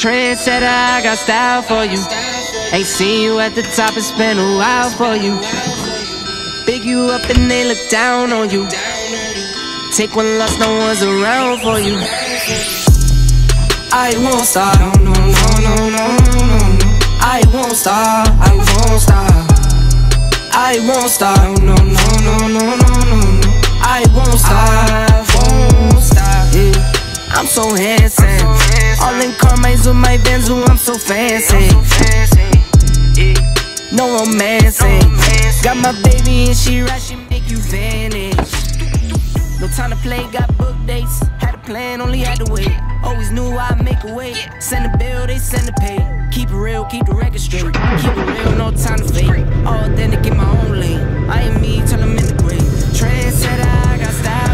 Trendsetter, I got style for you. Ain't seen you at the top, it's been a while for you. Big you up and they look down on you. Take one loss, no one's around for you. I won't stop, no, no, no, no, no, no, no. I won't stop, I won't stop. I won't stop, no, no, no, no, no, My Benz, ooh, I'm so fancy. No romancing. Got my baby and she right, she make you vanish. No time to play, got book dates. Had a plan, only had to wait. Always knew I'd make a way. Send a bill, they send a pay. Keep it real, keep the record straight. Keep it real, no time to fake. All authentic in my own lane. I am me till I'm in the grave. Trendsetter, I got style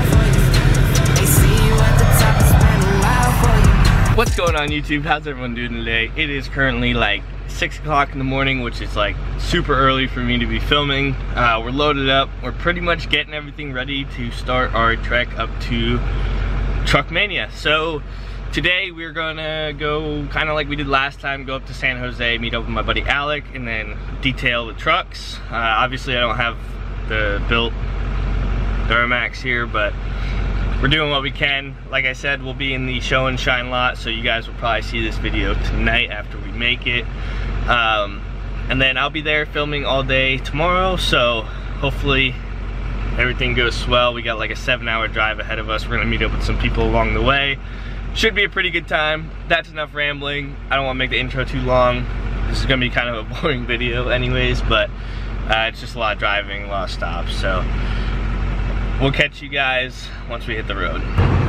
What's going on YouTube? How's everyone doing today? It is currently like 6 o'clock in the morning, which is like super early for me to be filming. Uh, we're loaded up. We're pretty much getting everything ready to start our trek up to Truckmania. So today we're gonna go kind of like we did last time, go up to San Jose, meet up with my buddy Alec, and then detail the trucks. Uh, obviously I don't have the built Duramax here, but we're doing what we can. Like I said, we'll be in the show and shine lot, so you guys will probably see this video tonight after we make it. Um, and then I'll be there filming all day tomorrow, so hopefully everything goes swell. We got like a seven hour drive ahead of us. We're gonna meet up with some people along the way. Should be a pretty good time. That's enough rambling. I don't wanna make the intro too long. This is gonna be kind of a boring video anyways, but uh, it's just a lot of driving, a lot of stops, so we'll catch you guys once we hit the road.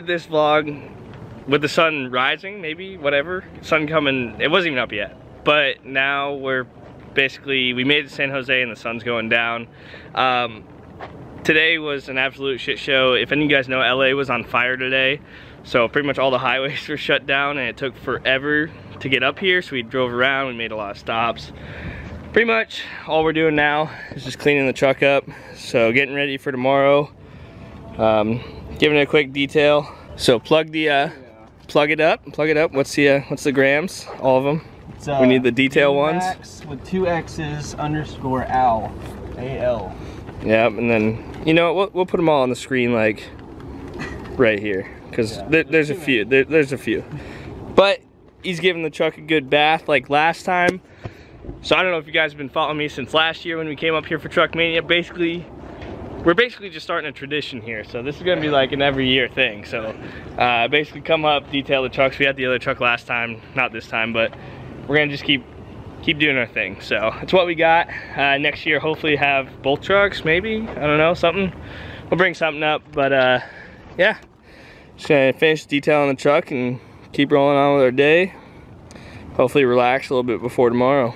Started this vlog with the sun rising, maybe, whatever. Sun coming, it wasn't even up yet. But now we're basically, we made it to San Jose and the sun's going down. Um, today was an absolute shit show. If any of you guys know, LA was on fire today. So pretty much all the highways were shut down and it took forever to get up here. So we drove around, we made a lot of stops. Pretty much all we're doing now is just cleaning the truck up. So getting ready for tomorrow. Um, giving it a quick detail. So plug the, uh, plug it up, plug it up. What's the, uh, what's the grams? All of them. Uh, We need the detail ones. With two X's underscore Al. A-L. Yeah, and then you know what, we'll, we'll put them all on the screen like right here because Yeah, there, there's there's a few. There, there's a few, but he's giving the truck a good bath like last time. So I don't know if you guys have been following me since last year when we came up here for Truck Mania. Basically, we're basically just starting a tradition here. So this is gonna be like an every year thing. So uh, basically come up, detail the trucks. We had the other truck last time, not this time, but we're gonna just keep keep doing our thing. So it's what we got. Uh, next year, hopefully have both trucks, maybe. I don't know, something. We'll bring something up, but uh, yeah. Just gonna finish detailing the truck and keep rolling on with our day. Hopefully relax a little bit before tomorrow.